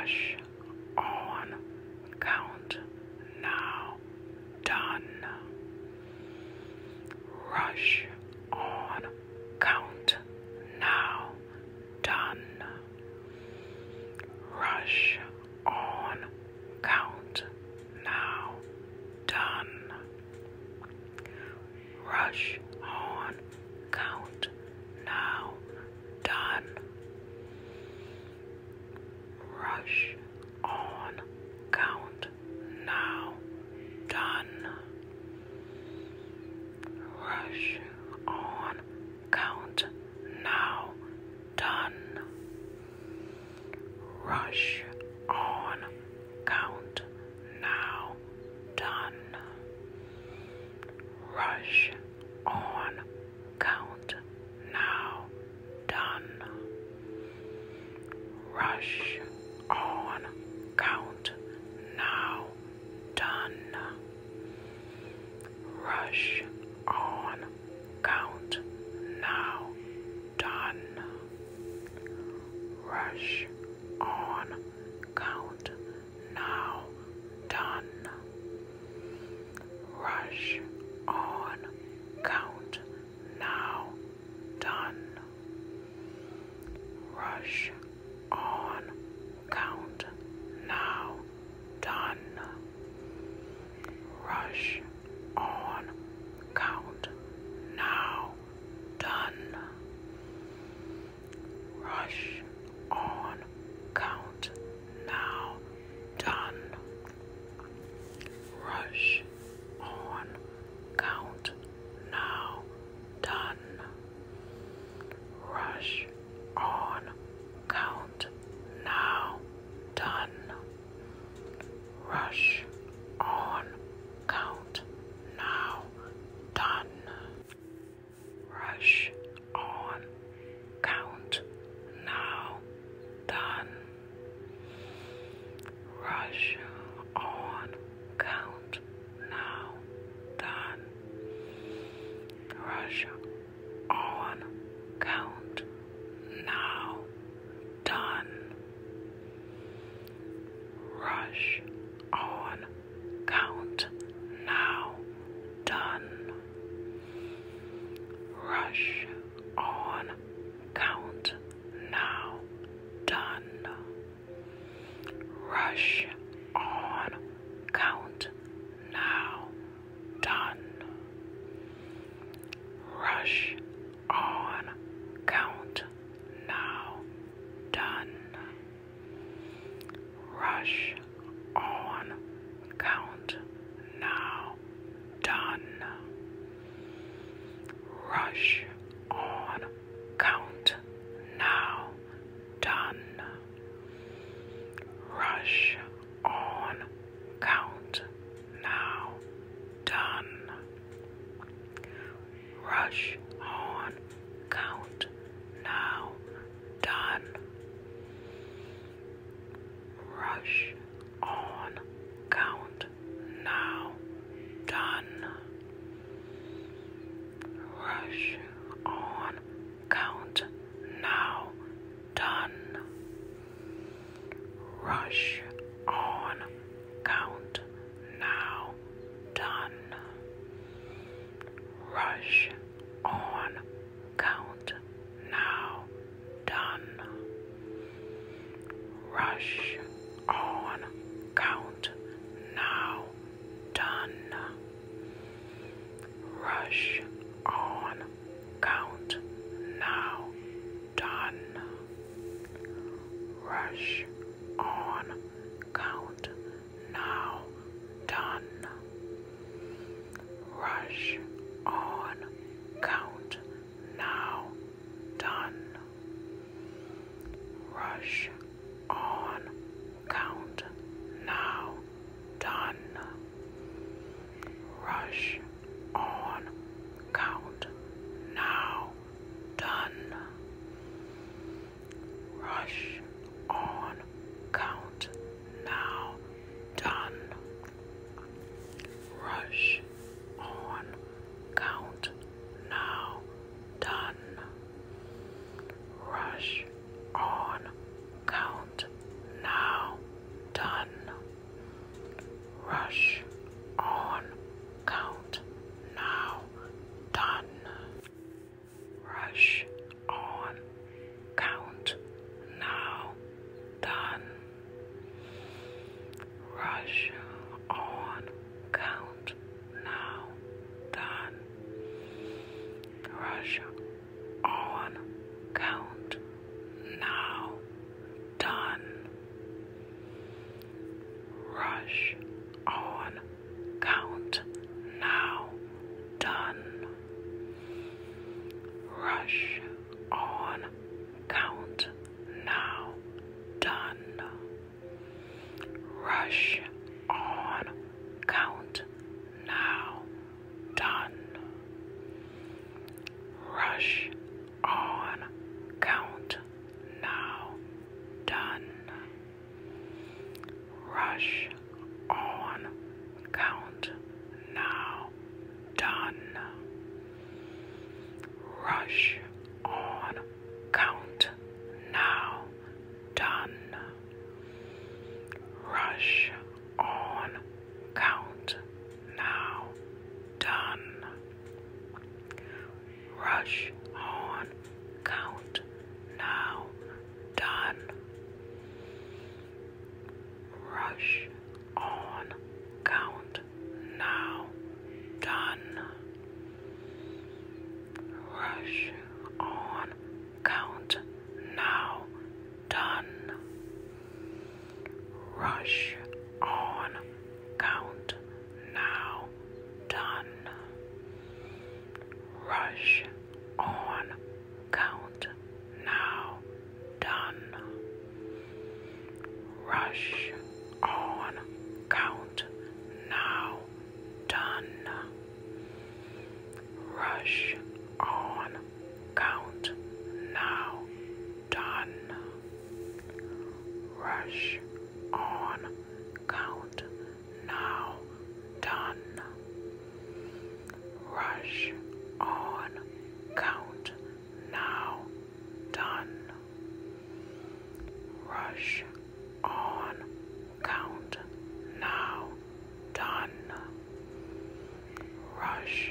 brush on. Count now. Done. Rush on. Count now. Done. Rush Rush on. Count now. Done. Rush on. Count now. Done. Rush on. Count now. Done. Rush Shh. rush on. Rush on. Count now. Done. Rush on. Count now. Done. Rush Rush on. Count now. Done. Rush on. Count now. Done. Rush on. rush on. Count. Now. Done. Rush on. Count. Now. Done. Rush on. Count. Now. Done. Rush brush. Dash on count now done. Rush on count now done. Rush brush.